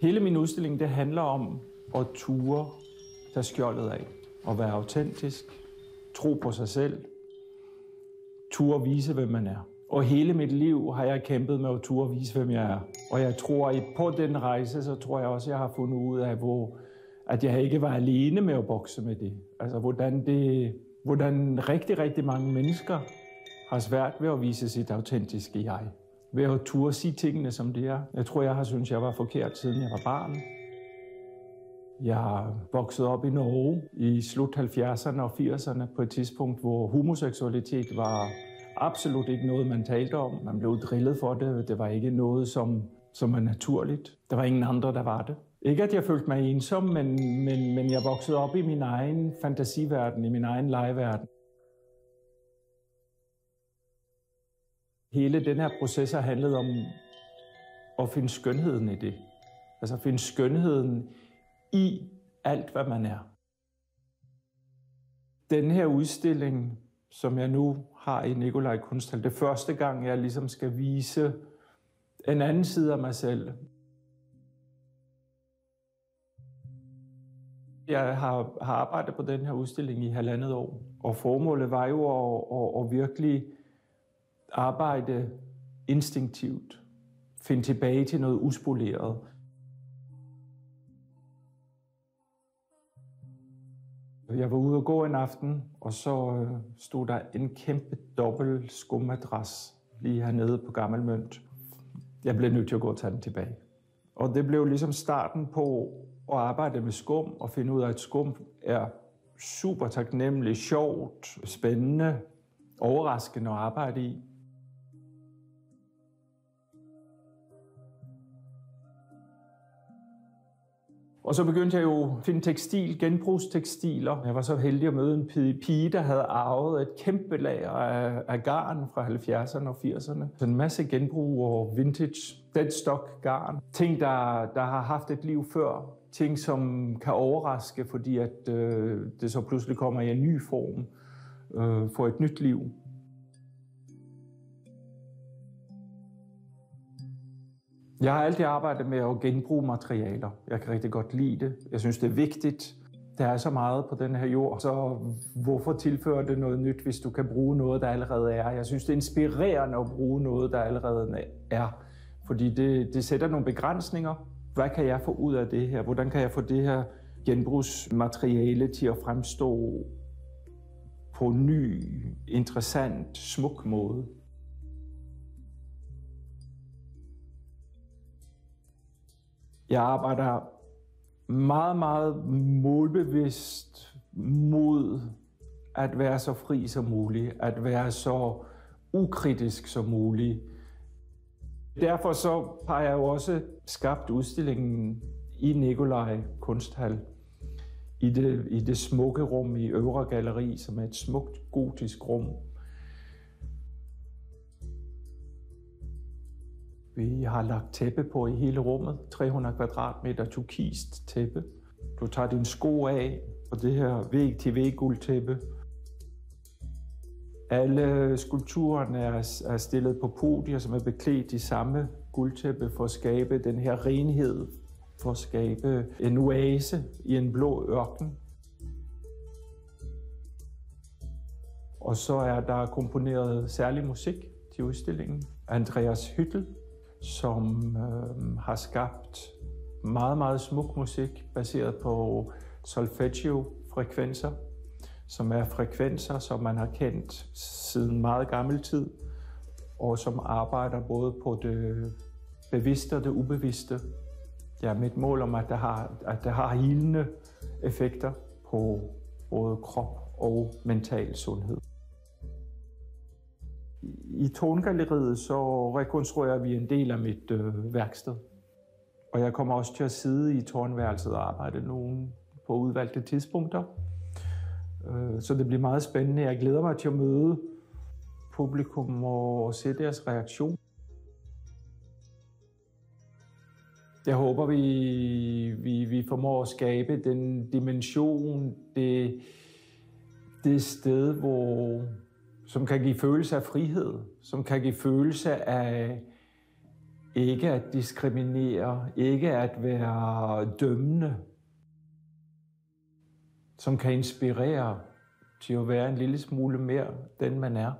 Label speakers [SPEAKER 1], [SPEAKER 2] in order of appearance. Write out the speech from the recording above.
[SPEAKER 1] Hele min udstilling, det handler om at ture, tage skjoldet af. At være autentisk, tro på sig selv, ture vise, hvem man er. Og hele mit liv har jeg kæmpet med at ture vise, hvem jeg er. Og jeg tror, at på den rejse, så tror jeg også, at jeg har fundet ud af, hvor, at jeg ikke var alene med at bokse med det. Altså, hvordan, det, hvordan rigtig, rigtig mange mennesker har svært ved at vise sit autentiske jeg. Ved at turde sige tingene, som det er. Jeg tror, jeg har syntes, jeg var forkert, siden jeg var barn. Jeg voksede op i Norge i slut 70'erne og 80'erne på et tidspunkt, hvor homoseksualitet var absolut ikke noget, man talte om. Man blev drillet for det. Det var ikke noget, som, som var naturligt. Der var ingen andre, der var det. Ikke at jeg følte mig ensom, men, men, men jeg voksede op i min egen fantasiverden, i min egen legeverden. Hele den her proces har handlet om at finde skønheden i det. Altså finde skønheden i alt, hvad man er. Den her udstilling, som jeg nu har i Nikolaj Kunsthal, det er første gang, jeg ligesom skal vise en anden side af mig selv. Jeg har, har arbejdet på den her udstilling i halvandet år, og formålet var jo at, at, at virkelig arbejde instinktivt, finde tilbage til noget uspoleret. Jeg var ude og gå en aften, og så øh, stod der en kæmpe dobbelt skummadras lige hernede på Gammel Mønt. Jeg blev nødt til at gå og tage den tilbage. Og det blev ligesom starten på at arbejde med skum og finde ud af, at skum er super taknemmeligt, sjovt, spændende, overraskende at arbejde i. Og så begyndte jeg jo at finde tekstil, genbrugstekstiler. Jeg var så heldig at møde en pige, der havde arvet et kæmpe lager af, af garn fra 70'erne og 80'erne. Så en masse genbrug og vintage, deadstock garn. Ting, der, der har haft et liv før. Ting, som kan overraske, fordi at, øh, det så pludselig kommer i en ny form øh, for et nyt liv. Jeg har altid arbejdet med at genbruge materialer. Jeg kan rigtig godt lide det. Jeg synes, det er vigtigt. Der er så meget på den her jord, så hvorfor tilføre det noget nyt, hvis du kan bruge noget, der allerede er? Jeg synes, det er inspirerende at bruge noget, der allerede er. Fordi det, det sætter nogle begrænsninger. Hvad kan jeg få ud af det her? Hvordan kan jeg få det her genbrugsmateriale til at fremstå på en ny, interessant, smuk måde? Jeg arbejder meget, meget målbevidst mod at være så fri som muligt, at være så ukritisk som muligt. Derfor så har jeg jo også skabt udstillingen i Nikolaj Kunsthal i det, i det smukke rum i Øvre Galeri, som er et smukt gotisk rum, Vi har lagt tæppe på i hele rummet, 300 kvadratmeter turkist tæppe. Du tager din sko af på det her væg til væg guldtæppe. Alle skulpturerne er, er stillet på podier, som er beklædt i samme guldtæppe for at skabe den her renhed, for at skabe en oase i en blå ørken. Og så er der komponeret særlig musik til udstillingen. Andreas Hyttel, som øh, har skabt meget, meget smuk musik baseret på solfeggio-frekvenser, som er frekvenser, som man har kendt siden meget gammel tid, og som arbejder både på det bevidste og det ubevidste. Ja, mit mål om, at det har, at det har hilende effekter på både krop og mental sundhed. I Tongalleriet så rekonstruerer vi en del af mit øh, værksted. Og jeg kommer også til at sidde i tårnværelset og arbejde nogen på udvalgte tidspunkter. Øh, så det bliver meget spændende. Jeg glæder mig til at møde publikum og se deres reaktion. Jeg håber, vi, vi, vi formår at skabe den dimension, det, det sted, hvor, som kan give følelse af frihed, som kan give følelse af, Ikke at diskriminere, ikke at være dømmende, som kan inspirere til at være en lille smule mere den, man er.